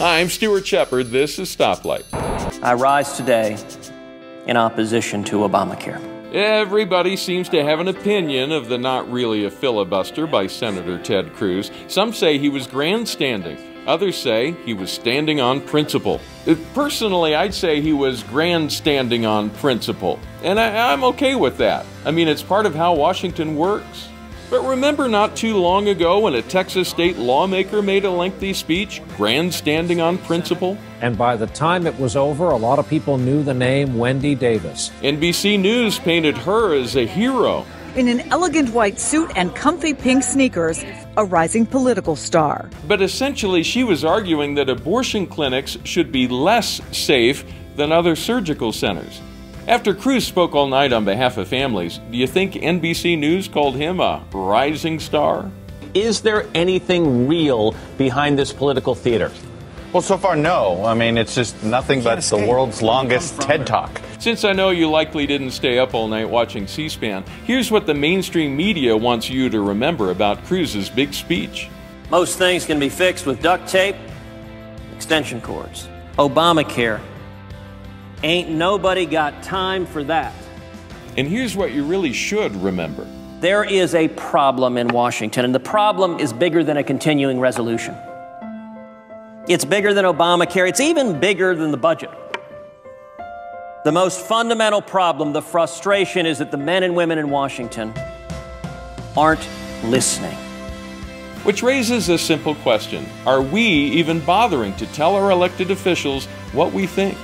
I'm Stuart Shepard. This is Stoplight. I rise today in opposition to Obamacare. Everybody seems to have an opinion of the not really a filibuster by Senator Ted Cruz. Some say he was grandstanding. Others say he was standing on principle. Uh, personally, I'd say he was grandstanding on principle. And I, am okay with that. I mean, it's part of how Washington works. But remember not too long ago when a Texas state lawmaker made a lengthy speech grandstanding on principle? And by the time it was over, a lot of people knew the name Wendy Davis. NBC News painted her as a hero. In an elegant white suit and comfy pink sneakers, a rising political star. But essentially, she was arguing that abortion clinics should be less safe than other surgical centers. After Cruz spoke all night on behalf of families, do you think NBC News called him a rising star? Is there anything real behind this political theater? Well, so far, no. I mean, it's just nothing but the world's longest TED Talk. Since I know you likely didn't stay up all night watching C SPAN, here's what the mainstream media wants you to remember about Cruz's big speech. Most things can be fixed with duct tape, extension cords. Obamacare Ain't nobody got time for that. And here's what you really should remember there is a problem in Washington, and the problem is bigger than a continuing resolution. It's bigger than Obamacare, it's even bigger than the budget. The most fundamental problem, the frustration, is that the men and women in Washington aren't listening. Which raises a simple question Are we even bothering to tell our elected officials what we think?